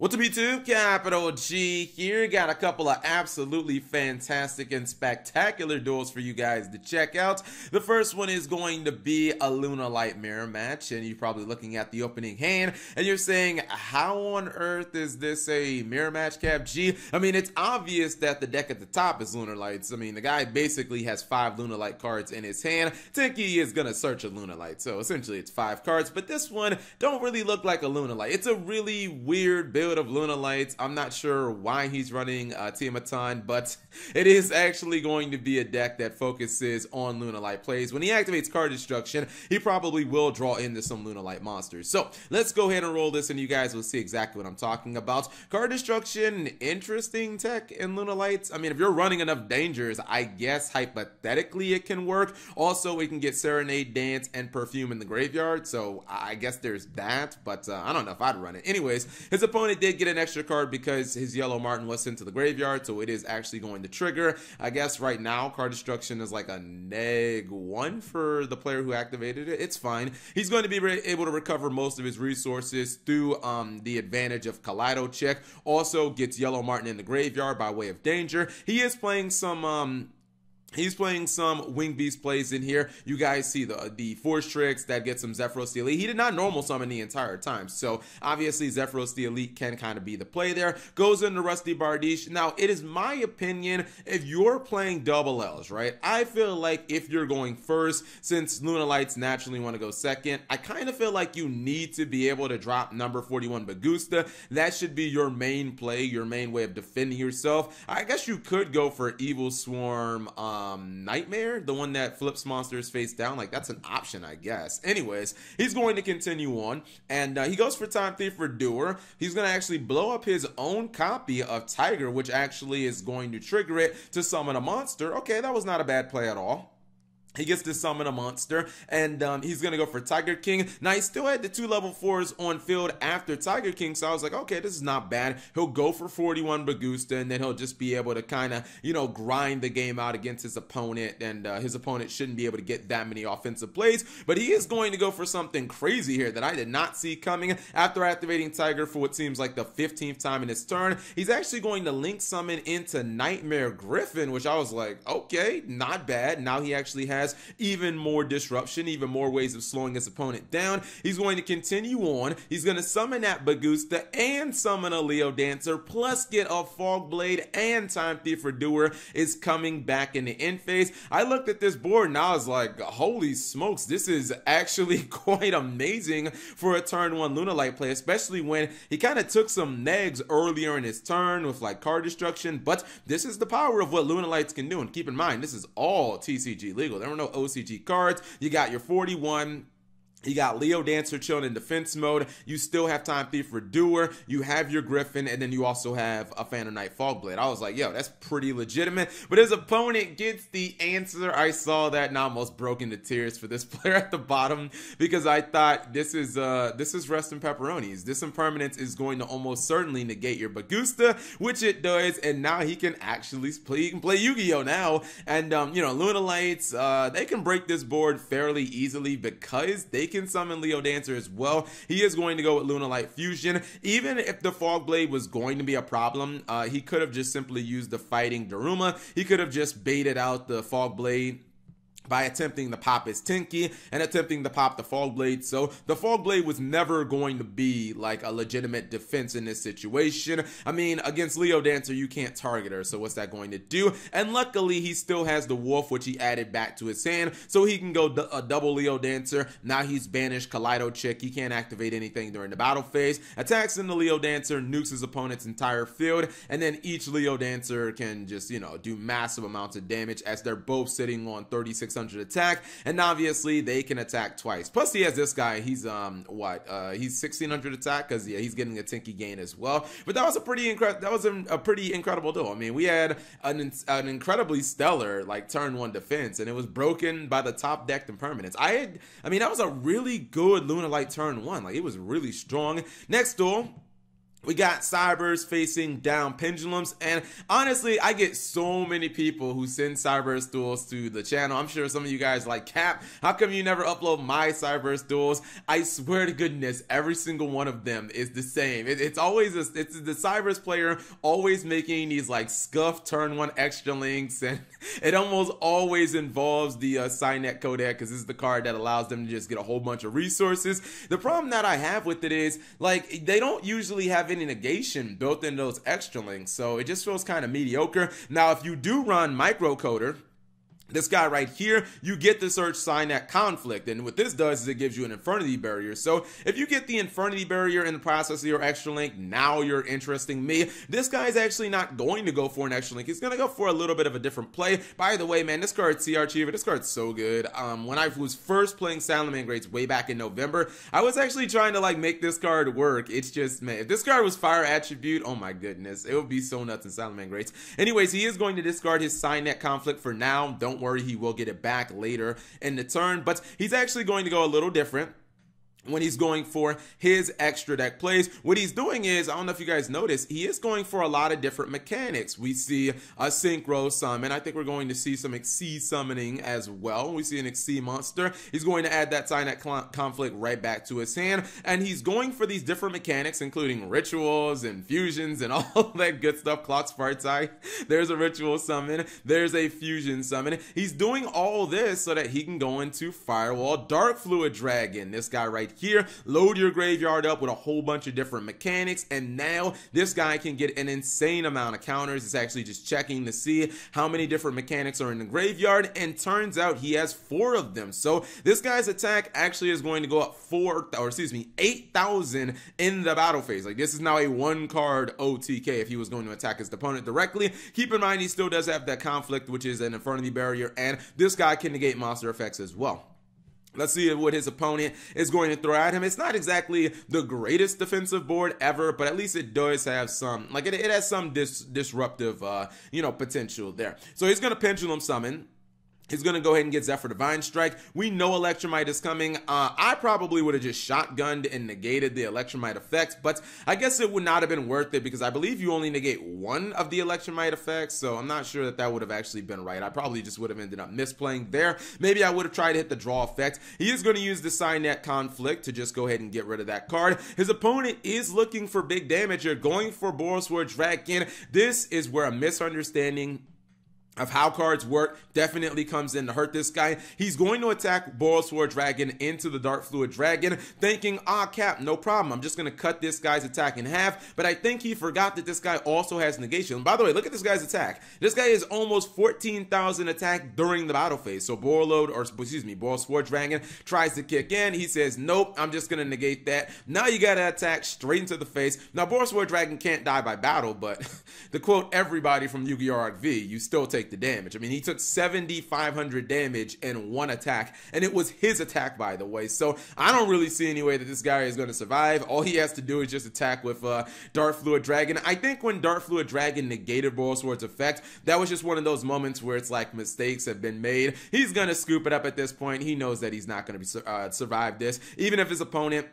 What's up YouTube? Capital G here. Got a couple of absolutely fantastic and spectacular duels for you guys to check out. The first one is going to be a Lunalight mirror match and you're probably looking at the opening hand and you're saying how on earth is this a mirror match Cap G? I mean it's obvious that the deck at the top is Lunalights. I mean the guy basically has five Lunalight cards in his hand. Tinky is gonna search a Lunalight, so essentially it's five cards but this one don't really look like a Lunalight. It's a really weird build of Lunalights. I'm not sure why he's running uh, Tiamaton, but it is actually going to be a deck that focuses on Lunalight plays. When he activates card destruction, he probably will draw into some Lunalight monsters. So let's go ahead and roll this and you guys will see exactly what I'm talking about. Card destruction, interesting tech in Lunalights. I mean, if you're running enough dangers, I guess hypothetically it can work. Also, we can get Serenade, Dance, and Perfume in the graveyard. So I guess there's that, but uh, I don't know if I'd run it. Anyways, his opponent did get an extra card because his yellow Marten was sent to the graveyard, so it is actually going to trigger. I guess right now card destruction is like a neg one for the player who activated it. It's fine. He's going to be able to recover most of his resources through um, the advantage of Kaleido Chick. Also gets yellow Marten in the graveyard by way of danger. He is playing some um, He's playing some Wing Beast plays in here. You guys see the the Force Strix that get some Zephyros the Elite. He did not normal summon the entire time. So obviously Zephyros the Elite can kind of be the play there. Goes into Rusty Bardiche. Now it is my opinion if you're playing double L's, right? I feel like if you're going first, since Lunalights naturally want to go second, I kind of feel like you need to be able to drop number 41 Bagooska. That should be your main play, your main way of defending yourself. I guess you could go for Evil Swarm. Um, um, Nightmare, the one that flips monsters face down. Like that's an option, I guess. Anyways, he's going to continue on, and uh, he goes for Time Thief Redoer. He's going to actually blow up his own copy of Tiger, which actually is going to trigger it to summon a monster. Okay, that was not a bad play at all. He gets to summon a monster, and um, he's gonna go for Tiger King. Now he still had the two level fours on field after Tiger King, so I was like, okay, this is not bad. He'll go for 41 Bagooska, and then he'll just be able to kind of, you know, grind the game out against his opponent, and uh, his opponent shouldn't be able to get that many offensive plays. But he is going to go for something crazy here that I did not see coming. After activating Tiger for what seems like the 15th time in his turn, he's actually going to link summon into Knightmare Gryphon, which I was like, okay, not bad. Now he actually has has even more disruption, even more ways of slowing his opponent down. He's going to continue on. He's going to summon that Bagooska and summon a Leo Dancer, plus get a Fog Blade and Time Thief Redoer is coming back in the end phase. I looked at this board and I was like, holy smokes, this is actually quite amazing for a turn one Lunalight play, especially when he kind of took some negs earlier in his turn with like card destruction. But this is the power of what Lunalights can do. And keep in mind, this is all TCG legal. There were no OCG cards. You got your 41 you got Leo Dancer chilling in defense mode. You still have Time Thief Redoer. You have your Gryphon, and then you also have a Phantom Knight Fogblade. I was like, yo, that's pretty legitimate. But his opponent gets the answer. I saw that and I almost broke into tears for this player at the bottom because I thought this is uh this is rest in pepperonis. This impermanence is going to almost certainly negate your Bagooska, which it does, and now he can actually play he can play Yu-Gi-Oh! now. And um, you know, Lunalights, uh, they can break this board fairly easily because they can summon Leo Dancer as well. He is going to go with Lunalight Fusion. Even if the Fog Blade was going to be a problem, uh, he could have just simply used the Fighting Daruma. He could have just baited out the Fog Blade by attempting to pop his Tinky and attempting to pop the Fog Blade. So the Fog Blade was never going to be like a legitimate defense in this situation. I mean, against Leo Dancer, you can't target her. So what's that going to do? And luckily, he still has the Wolf, which he added back to his hand. So he can go a double Leo Dancer. Now he's banished Kaleido Chick. He can't activate anything during the battle phase. Attacks in the Leo Dancer, nukes his opponent's entire field. And then each Leo Dancer can just, you know, do massive amounts of damage as they're both sitting on 3600 600 attack, and obviously they can attack twice. Plus, he has this guy. He's um what? Uh, he's 1600 attack because yeah, he's getting a Tinky gain as well. But that was a pretty incredible. That was a, a, pretty incredible duel. I mean, we had an an incredibly stellar like turn one defense, and it was broken by the top decked impermanence. I had, I mean, that was a really good Lunalight turn one. Like it was really strong. Next duel. We got Cybers facing down Pendulums, and honestly, I get so many people who send cybers duels to the channel. I'm sure some of you guys like Cap. How come you never upload my cybers duels? I swear to goodness, every single one of them is the same. It, it's always a, it's the cybers player always making these like scuff turn one extra links, and it almost always involves the uh, Cynet codec because this is the card that allows them to just get a whole bunch of resources. The problem that I have with it is like they don't usually have any negation built in those extra links. So it just feels kind of mediocre. Now, if you do run microcoder, this guy right here, you get the search Cynet conflict. And what this does is it gives you an infernity barrier. So if you get the infernity barrier in the process of your extra link, now you're interesting me. This guy is actually not going to go for an extra link. He's going to go for a little bit of a different play. By the way, man, this card, Sea Archiver, this card's so good. Um, when I was first playing Salamangreats way back in November, I was actually trying to like make this card work. It's just, man, if this card was fire attribute, oh my goodness, it would be so nuts in Salamangreats. Anyways, he is going to discard his Cynet conflict for now. Don't worry, he will get it back later in the turn, but he's actually going to go a little different when he's going for his extra deck plays. What he's doing is, I don't know if you guys noticed, he is going for a lot of different mechanics. We see a synchro summon. I think we're going to see some Xyz summoning as well. We see an Xyz monster. He's going to add that Cynet conflict right back to his hand. And he's going for these different mechanics, including rituals and fusions and all that good stuff. Clock Spartoi. There's a ritual summon. There's a fusion summon. He's doing all this so that he can go into Firewall Dark Fluid Dragon. This guy right here. Load your graveyard up with a whole bunch of different mechanics, and now this guy can get an insane amount of counters. It's actually just checking to see how many different mechanics are in the graveyard, and turns out he has four of them. So this guy's attack actually is going to go up four, or excuse me, 8,000 in the battle phase. Like this is now a one card OTK if he was going to attack his opponent directly. Keep in mind, he still does have that conflict, which is an Infernity Barrier, and this guy can negate monster effects as well. Let's see what his opponent is going to throw at him. It's not exactly the greatest defensive board ever, but at least it does have some, like it, it has some dis, disruptive, uh, you know, potential there. So he's going to pendulum summon. He's going to go ahead and get Zefra Divine Strike. We know Electrumite is coming. Uh, I probably would have just shotgunned and negated the Electrumite effects, but I guess it would not have been worth it because I believe you only negate one of the Electrumite effects, so I'm not sure that that would have actually been right. I probably just would have ended up misplaying there. Maybe I would have tried to hit the draw effect. He is going to use the Cynet Conflict to just go ahead and get rid of that card. His opponent is looking for big damage. You're going for Borrelsword Dragon. This is where a misunderstanding of how cards work definitely comes in to hurt this guy. He's going to attack Borrelsword Dragon into the Dark Fluid Dragon, thinking, ah, Cap, no problem. I'm just going to cut this guy's attack in half. But I think he forgot that this guy also has negation. And by the way, look at this guy's attack. This guy is almost 14,000 attack during the battle phase. So Borload, or excuse me, Borrelsword Dragon tries to kick in. He says, nope, I'm just going to negate that. Now you got to attack straight into the face. Now, Borrelsword Dragon can't die by battle, but to quote everybody from Yu-Gi-Oh! V, you still take the damage. I mean, he took 7,500 damage in one attack, and it was his attack, by the way. So I don't really see any way that this guy is going to survive. All he has to do is just attack with uh, Dark Fluid Dragon. I think when Dark Fluid Dragon negated Borrelsword's effect, that was just one of those moments where it's like mistakes have been made. He's going to scoop it up at this point. He knows that he's not going to be uh, survive this, even if his opponent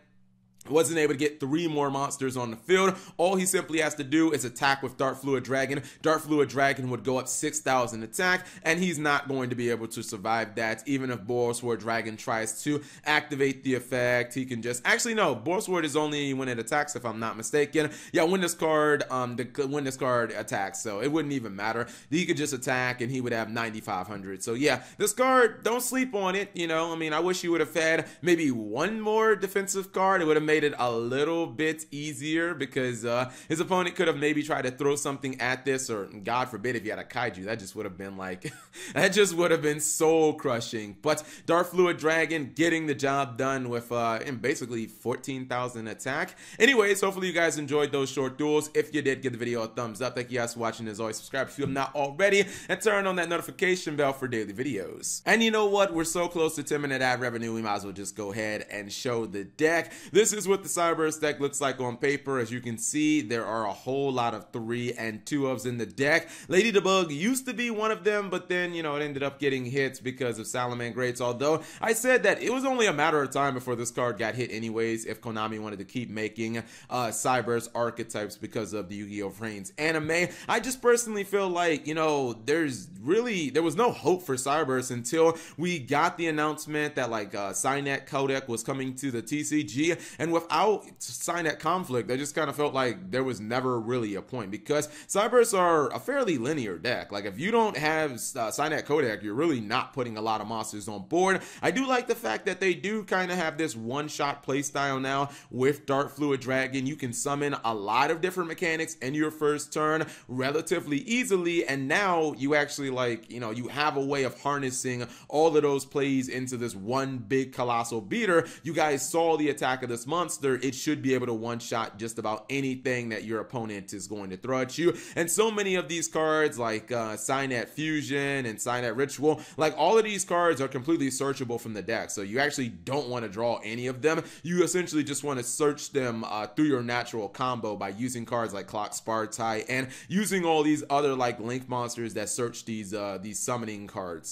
wasn't able to get three more monsters on the field. All he simply has to do is attack with Dark Fluid Dragon. Dark Fluid Dragon would go up 6,000 attack, and he's not going to be able to survive that. Even if Borrelsword Dragon tries to activate the effect, he can just... Actually, no. Borrelsword is only when it attacks, if I'm not mistaken. Yeah, when this card, um, the, when this card attacks, so it wouldn't even matter. He could just attack, and he would have 9,500. So yeah, this card, don't sleep on it, you know? I mean, I wish he would have had maybe one more defensive card. It would have made made it a little bit easier because uh, his opponent could have maybe tried to throw something at this, or God forbid if he had a kaiju, that just would have been like, that just would have been soul crushing. But Dark Fluid Dragon getting the job done with uh, in basically 14,000 attack. Anyways, hopefully you guys enjoyed those short duels. If you did, give the video a thumbs up. Thank you guys for watching. As always, subscribe if you have not already, and turn on that notification bell for daily videos. And you know what? We're so close to 10 minute ad revenue, we might as well just go ahead and show the deck. This is what the Cyberse deck looks like on paper. As you can see, there are a whole lot of three and two ofs in the deck. Lady Debug used to be one of them, but then, you know, it ended up getting hits because of Salamangreats. Although I said that it was only a matter of time before this card got hit anyways if Konami wanted to keep making uh, Cyberse archetypes because of the Yu-Gi-Oh! Vrains anime. I just personally feel like, you know, there's really, there was no hope for Cyberse until we got the announcement that like uh, Cynet Codec was coming to the TCG. And without Cynet conflict, I just kind of felt like there was never really a point because Cyberse are a fairly linear deck. Like if you don't have uh, Codec, you're really not putting a lot of monsters on board. I do like the fact that they do kind of have this one-shot playstyle now with Dark Fluid Dragon. You can summon a lot of different mechanics in your first turn relatively easily, and now you actually like, you know, you have a way of harnessing all of those plays into this one big colossal beater. You guys saw the attack of this monster. It should be able to one-shot just about anything that your opponent is going to throw at you. And so many of these cards like uh, Cynet Fusion and Cynet Ritual, like all of these cards are completely searchable from the deck. So you actually don't want to draw any of them. You essentially just want to search them uh, through your natural combo by using cards like Clock Spartoi and using all these other like link monsters that search these uh, these summoning cards.